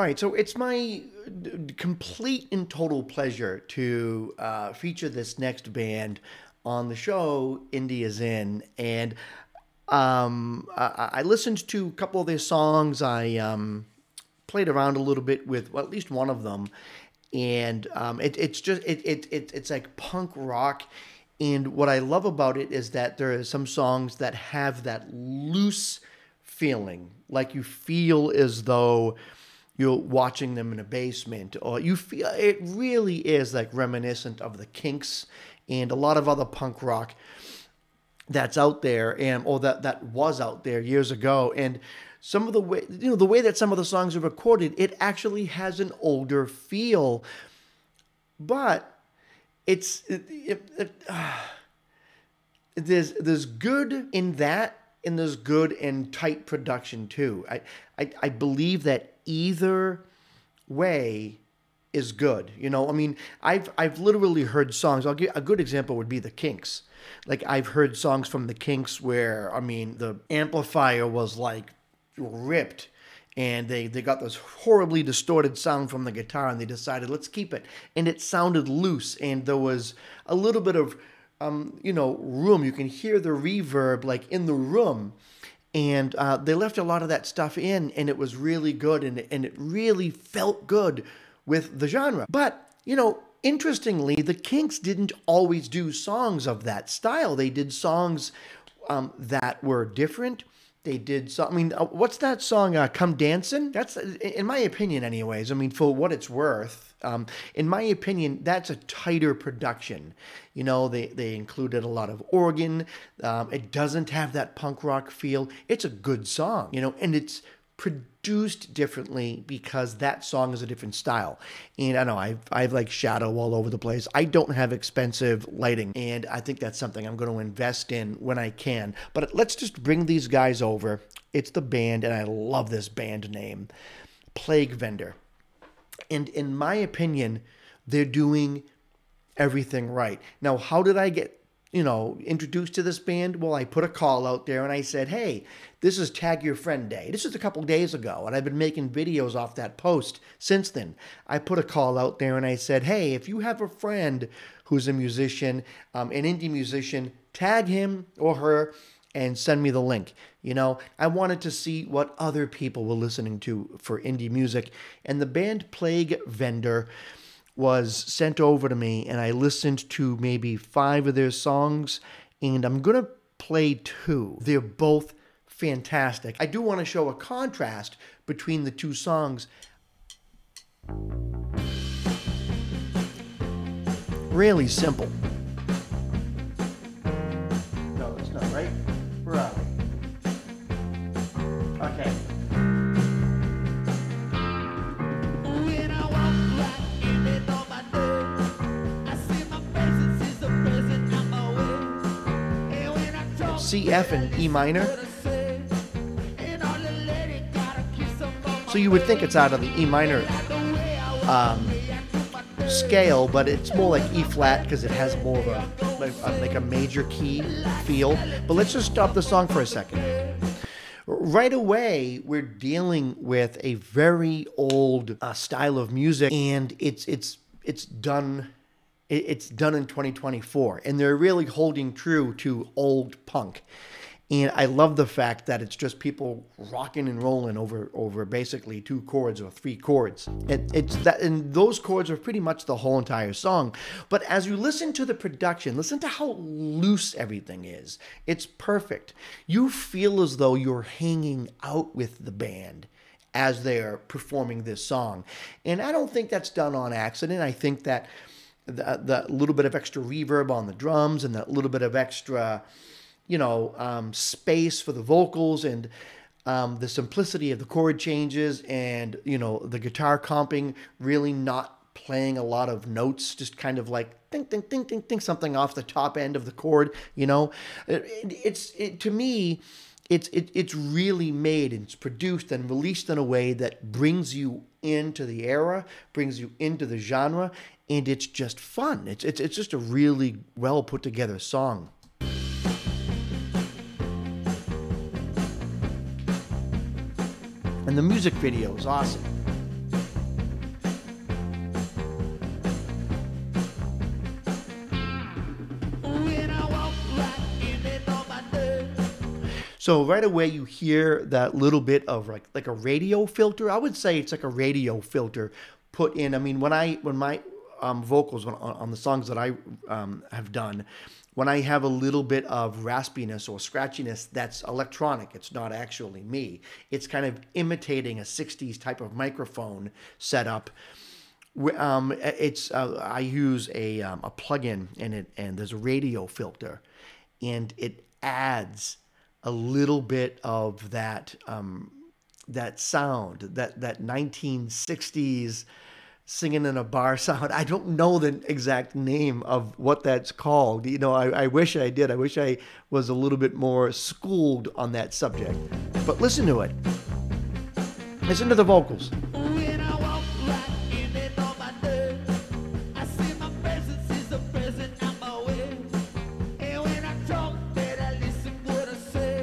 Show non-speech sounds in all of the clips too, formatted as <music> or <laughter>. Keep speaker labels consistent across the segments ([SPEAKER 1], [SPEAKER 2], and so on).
[SPEAKER 1] All right, so it's my complete and total pleasure to uh, feature this next band on the show, Indie Is In. And um, I-, I listened to a couple of their songs. I um, played around a little bit with well, at least one of them. And um, it, it's just, it, it, it, it's like punk rock. And what I love about it is that there are some songs that have that loose feeling, like you feel as though you're watching them in a basement, or you feel it really is like reminiscent of the Kinks and a lot of other punk rock that's out there, and or that that was out there years ago, and some of the way you know the way that some of the songs are recorded, it actually has an older feel, but it's it, it, it, uh, there's there's good in that and there's good and tight production too. I, I, I believe that either way is good. You know, I mean, I've I've literally heard songs. I'll give a good example would be the Kinks. Like I've heard songs from the Kinks where I mean the amplifier was like ripped and they they got this horribly distorted sound from the guitar and they decided let's keep it and it sounded loose and there was a little bit of um, you know room you can hear the reverb like in the room and uh, they left a lot of that stuff in and it was really good and, and it really felt good with the genre. But you know interestingly the kinks didn't always do songs of that style. They did songs um, that were different they did so i mean uh, what's that song uh, come dancing that's in my opinion anyways i mean for what it's worth um, in my opinion that's a tighter production. You know they, they included a lot of organ um, it doesn't have that punk rock feel. It's a good song you know and it's produced differently because that song is a different style. And I know I've, I've like shadow all over the place. I don't have expensive lighting, and I think that's something I'm going to invest in when I can. But let's just bring these guys over. It's the band, and I love this band name Plague Vendor. And in my opinion, they're doing everything right. Now, how did I get you know, introduced to this band? Well, I put a call out there and I said, hey, this is Tag Your Friend Day. This is a couple days ago, and I've been making videos off that post since then. I put a call out there and I said, hey, if you have a friend who's a musician, um, an indie musician, tag him or her and send me the link. You know, I wanted to see what other people were listening to for indie music, and the band Plague Vendor was sent over to me and I listened to maybe five of their songs and I'm to play two. They're both fantastic. I do want to show a contrast between the two songs. Really simple. F, and E minor. So you would think it's out of the E minor um, scale, but it's more like E flat because it has more of a like, a like a major key feel. But let's just stop the song for a second. Right away, we're dealing with a very old uh, style of music, and it's it's it's done it's done in 2024 and they're really holding true to old punk. And i love the fact that it's just people rocking and rolling over over basically two chords or three chords. It, it's that and those chords are pretty much the whole entire song. But as you listen to the production listen to how loose everything is. It's perfect. You feel as though you're hanging out with the band as they're performing this song. And i don't think that's done on accident. I think that that, that little bit of extra reverb on the drums and that little bit of extra, you know, um, space for the vocals and um, the simplicity of the chord changes and, you know, the guitar comping really not playing a lot of notes, just kind of like think, think, think, think, think something off the top end of the chord, you know. It, it's, it, to me, it's it, it's really made and it's produced and released in a way that brings you into the era, brings you into the genre, and it's just fun. It's it's it's just a really well put together song. And the music video is awesome. So right away you hear that little bit of like like a radio filter. I would say it's like a radio filter put in. I mean, when I when my um, vocals on, on the songs that I um, have done, when I have a little bit of raspiness or scratchiness, that's electronic. It's not actually me. It's kind of imitating a '60s type of microphone setup. Um, it's uh, I use a um, a plugin in it, and there's a radio filter, and it adds a little bit of that um, that sound, that that 1960s singing in a bar <laughs> sound. I don't know the exact name of what that's called. You know, I, I wish I did. I wish I was a little bit more schooled on that subject. But listen to it. Listen to the vocals.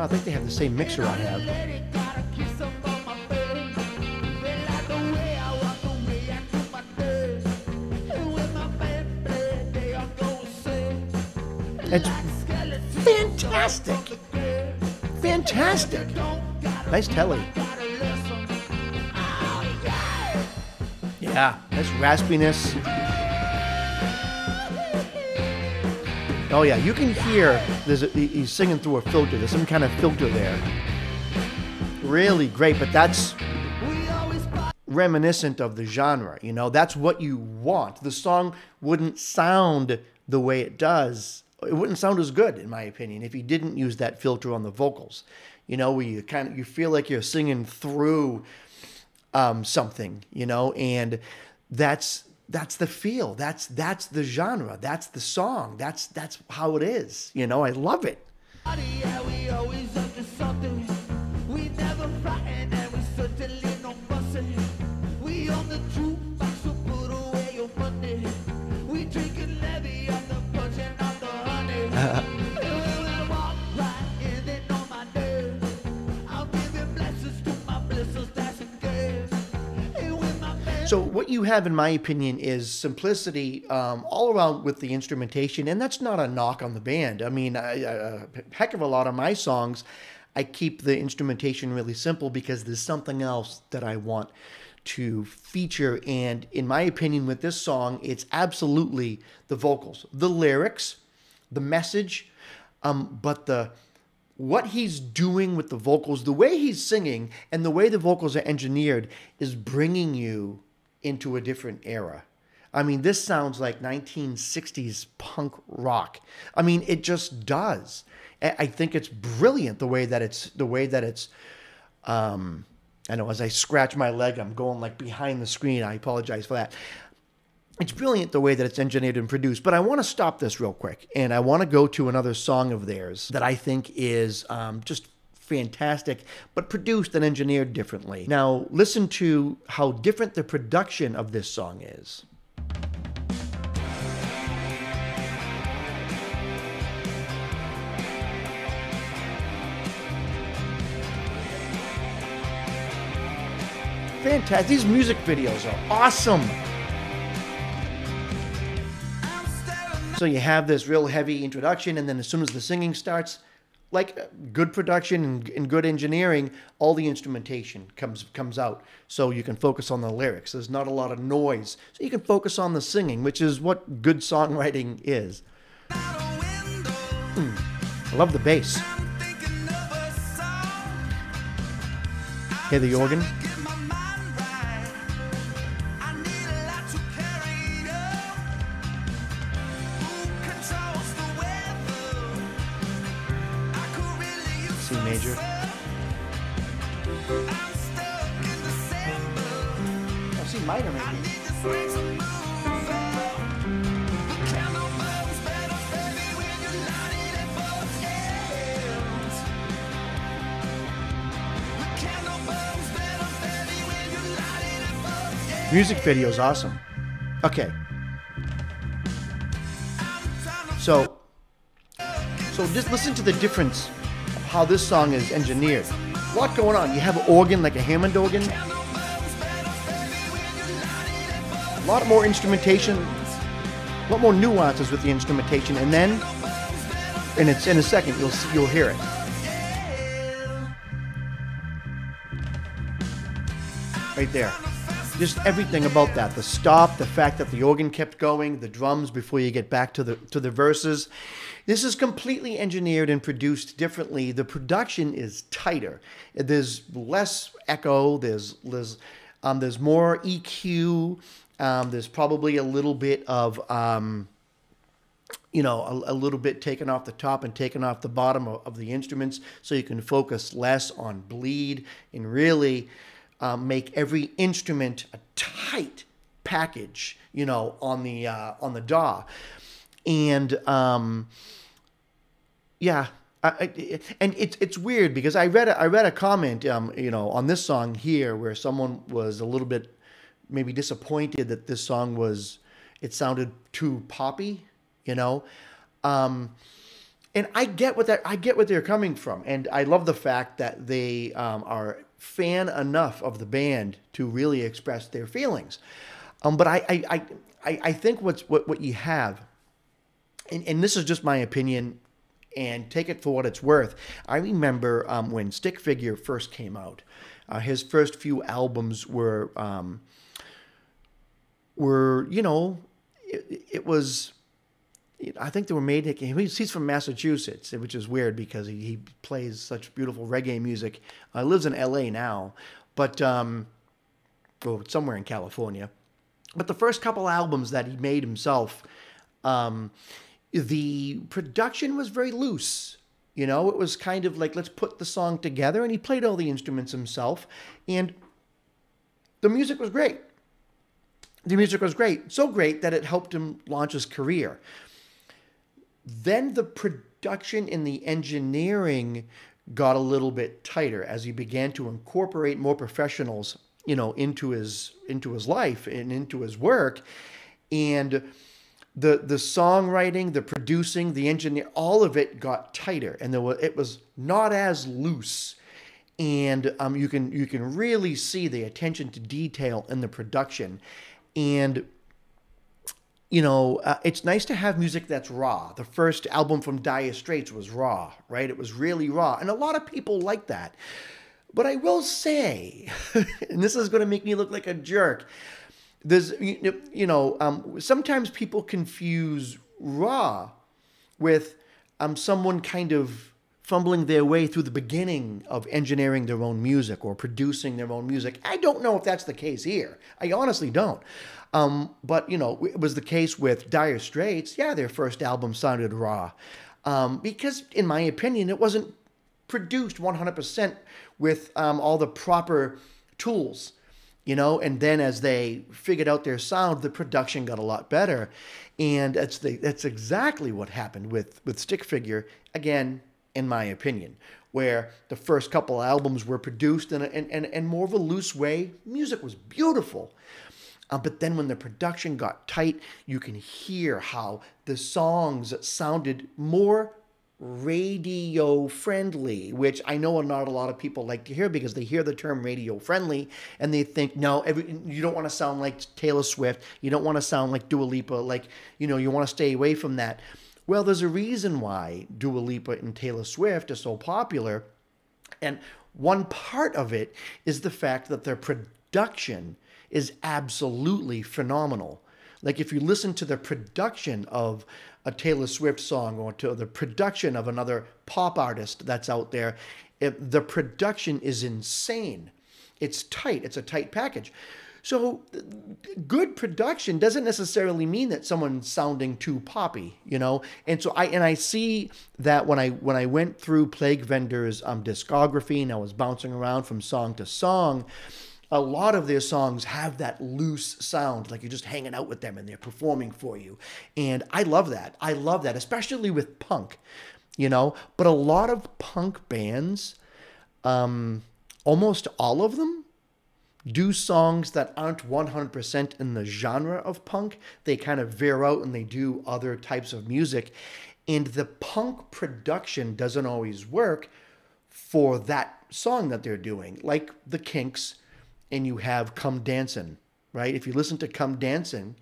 [SPEAKER 1] I think they have the same mixer I have. It's fantastic. Fantastic. Nice telly. Yeah, nice raspiness. Oh yeah, you can hear there's a, he's singing through a filter. There's some kind of filter there. Really great, but that's reminiscent of the genre. You know, that's what you want. The song wouldn't sound the way it does. It wouldn't sound as good, in my opinion, if you didn't use that filter on the vocals. You know, where you kind of you feel like you're singing through um, something. You know, and that's that's the feel. That's that's the genre. That's the song. That's that's how it is. You know, I love it. So what you have, in my opinion, is simplicity um, all around with the instrumentation, and that's not a knock on the band. I mean, I, a heck of a lot of my songs, I keep the instrumentation really simple because there's something else that I want to feature. And in my opinion, with this song, it's absolutely the vocals, the lyrics, the message, um, but the what he's doing with the vocals, the way he's singing, and the way the vocals are engineered is bringing you into a different era. I mean, this sounds like 1960s punk rock. I mean, it just does. I think it's brilliant the way that it's the way that it's. Um, I know as I scratch my leg, I'm going like behind the screen. I apologize for that. It's brilliant the way that it's engineered and produced. But I want to stop this real quick, and I want to go to another song of theirs that I think is um, just fantastic, but produced and engineered differently. Now, listen to how different the production of this song is. Fantastic. These music videos are awesome. So you have this real heavy introduction, and then as soon as the singing starts, like good production and, and, good engineering, all the instrumentation comes comes out, so you can focus on the lyrics. There's not a lot of noise, so you can focus on the singing, which is what good songwriting is. Mm. I love the bass. Hear the organ. Major. Oh, C minor maybe. Music video is awesome. Okay. So, so just listen to the difference how this song is engineered. A lot going on. You have organ, like a Hammond organ. A lot more instrumentation, a lot more nuances with the instrumentation, and then, and it's in a second, you'll see, you'll hear it. Right there. Just everything about that. The stop, the fact that the organ kept going, the drums before you get back to the to the verses. This is completely engineered and produced differently. The production is tighter. There's less echo. There's there's um, there's more EQ. Um, there's probably a little bit of um, you know, a, a, little bit taken off the top and taken off the bottom of, of, the instruments so you can focus less on bleed and really um, make every instrument a tight package, you know, on the uh, on the DAW. And um, yeah, I, I, and it's it's weird because I read a, I read a comment, um, you know, on this song here where someone was a little bit maybe disappointed that this song was it sounded too poppy you know? Um, and i get what that i get what they're coming from. And i love the fact that they um, are fan enough of the band to really express their feelings. Um, but I, I i i think what's what, what you have and, and this is just my opinion and take it for what it's worth i remember um, when stick figure first came out uh, his first few albums were um, were you know it, it was I think they were made. He's from Massachusetts, which is weird because he, he plays such beautiful reggae music. Uh, lives in L.A. now, but um, well, somewhere in California. But the first couple albums that he made himself, um, the production was very loose. You know, it was kind of like let's put the song together, and he played all the instruments himself, and the music was great. The music was great, so great that it helped him launch his career. Then the production and the engineering got a little bit tighter as he began to incorporate more professionals, you know, into his into his life and into his work. And the the songwriting, the producing, the engineer, all of it got tighter, and there was it was not as loose. And um, you can you can really see the attention to detail in the production, and you know, uh, it's nice to have music that's raw. The first album from Dire Straits was raw, right? It was really raw. And a lot of people like that. But I will say, <laughs> and this is going to make me look like a jerk, there's, you know, um, sometimes people confuse raw with um, someone kind of fumbling their way through the beginning of engineering their own music or producing their own music. I don't know if that's the case here. I honestly don't. Um, but, you know, it was the case with Dire Straits. Yeah, their first album sounded raw. Um, because, in my opinion, it wasn't produced 100% with um, all the proper tools, you know. And then as they figured out their sound, the production got a lot better. And that's, the, that's exactly what happened with, with Stick Figure, again, in my opinion, where the first couple albums were produced in, a, in, in, in more of a loose way. Music was beautiful. Uh, but then when the production got tight, you can hear how the songs sounded more radio friendly, which I know not a lot of people like to hear because they hear the term radio friendly and they think, no, every, you don't want to sound like Taylor Swift. You don't want to sound like Dua Lipa. Like, you know, you want to stay away from that. Well, there's a reason why Dua Lipa and Taylor Swift are so popular. And one part of it is the fact that their production is absolutely phenomenal. Like if you listen to the production of a Taylor Swift song or to the production of another pop artist that's out there, it, the production is insane. It's tight. It's a tight package. So good production doesn't necessarily mean that someone's sounding too poppy, you know. And so I and I see that when I when I went through Plague Vendor's um, discography and I was bouncing around from song to song, a lot of their songs have that loose sound, like you're just hanging out with them and they're performing for you. And I love that. I love that, especially with punk, you know. But a lot of punk bands, um, almost all of them, do songs that aren't 100% in the genre of punk. They kind of veer out and they do other types of music. And the punk production doesn't always work for that song that they're doing, like the Kinks and you have Come Dancing, right? If you listen to Come Dancing,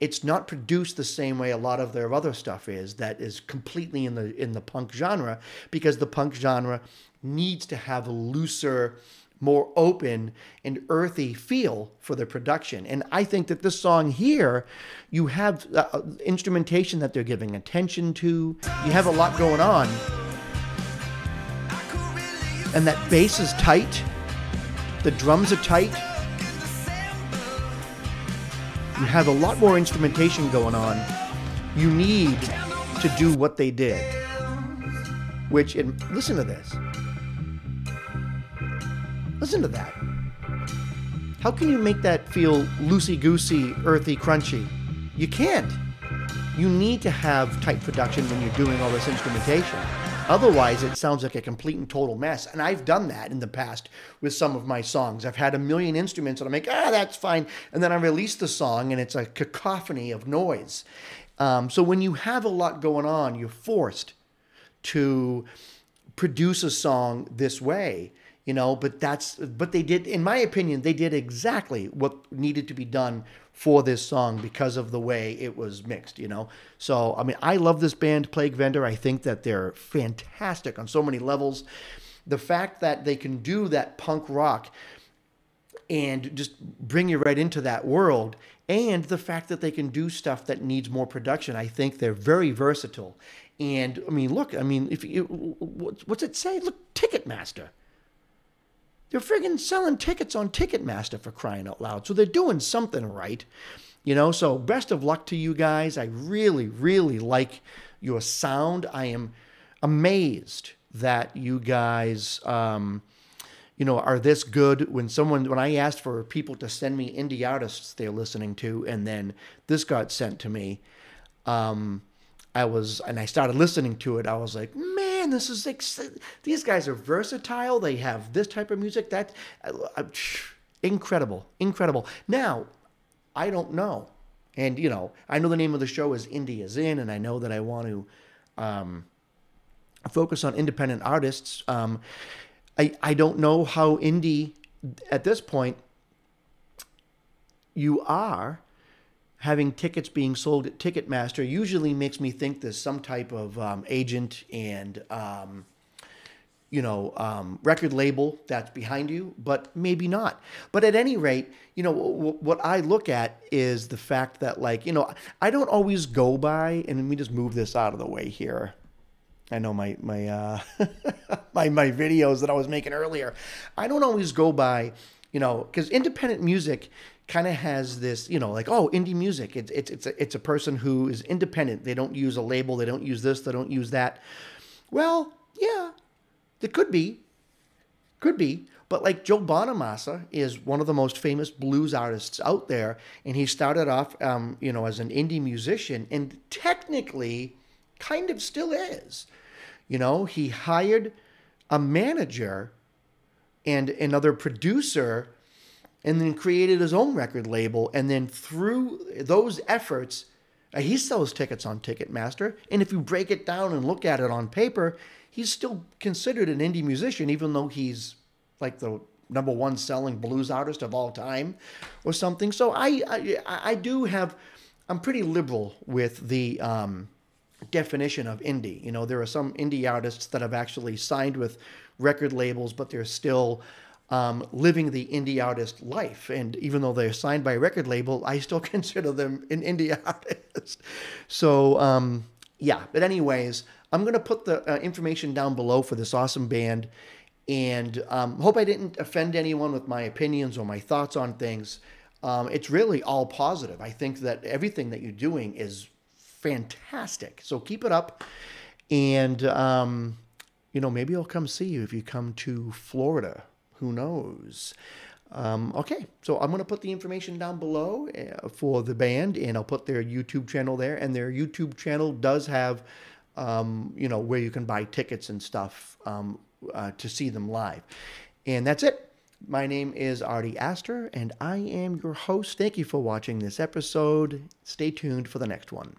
[SPEAKER 1] it's not produced the same way a lot of their other stuff is that is completely in the in the punk genre because the punk genre needs to have a looser more open and earthy feel for the production. And I think that this song here, you have uh, instrumentation that they're giving attention to. You have a lot going on. And that bass is tight. The drums are tight. You have a lot more instrumentation going on. You need to do what they did. Which, and listen to this. Listen to that. How can you make that feel loosey goosey, earthy, crunchy? You can't. You need to have tight production when you're doing all this instrumentation. Otherwise, it sounds like a complete and total mess. And I've done that in the past with some of my songs. I've had a million instruments and I'm like, ah, that's fine. And then I release the song and it's a cacophony of noise. Um, so when you have a lot going on, you're forced to produce a song this way you know but that's but they did in my opinion they did exactly what needed to be done for this song because of the way it was mixed you know? So i mean i love this band plague vendor. I think that they're fantastic on so many levels. The fact that they can do that punk rock and just bring you right into that world and the fact that they can do stuff that needs more production i think they're very versatile. And i mean look i mean if you what's it say? Look ticketmaster they're friggin' selling tickets on Ticketmaster for crying out loud. So they're doing something right. You know, so best of luck to you guys. I really, really like your sound. I am amazed that you guys, um, you know, are this good. When someone, when I asked for people to send me indie artists they're listening to, and then this got sent to me, um, I was, and I started listening to it. I was like, man, this is like, these guys are versatile. They have this type of music. That uh, incredible, incredible. Now, I don't know, and you know, I know the name of the show is Indie is in, and I know that I want to um, focus on independent artists. Um, I I don't know how indie at this point you are having tickets being sold at Ticketmaster usually makes me think there's some type of um, agent and um, you know um, record label that's behind you, but maybe not. But at any rate, you know what I look at is the fact that like you know I don't always go by, and let me just move this out of the way here. I know my my uh, <laughs> my my videos that I was making earlier. I don't always go by, you know, because independent music kind of has this, you know, like oh, indie music. It's it's it's a, it's a person who is independent. They don't use a label. They don't use this. They don't use that. Well, yeah, it could be, could be. But like Joe Bonamassa is one of the most famous blues artists out there, and he started off, um, you know, as an indie musician, and technically, kind of still is. You know, he hired a manager and another producer and then created his own record label. And then through those efforts, uh, he sells tickets on Ticketmaster. And if you break it down and look at it on paper, he's still considered an indie musician, even though he's like the number one selling blues artist of all time or something. So I, I, I do have, I'm pretty liberal with the um, definition of indie. You know, there are some indie artists that have actually signed with record labels, but they're still um, living the indie artist life. And even though they're signed by a record label, I still <laughs> consider them an indie artist. So, um, yeah. But, anyways, I'm going to put the uh, information down below for this awesome band. And um, hope I didn't offend anyone with my opinions or my thoughts on things. Um, it's really all positive. I think that everything that you're doing is fantastic. So keep it up. And, um, you know, maybe I'll come see you if you come to Florida who knows? Um, okay, so I'm going to put the information down below uh, for the band, and I'll put their YouTube channel there. And their YouTube channel does have, um, you know, where you can buy tickets and stuff um, uh, to see them live. And that's it. My name is Arty Aster, and I am your host. Thank you for watching this episode. Stay tuned for the next one.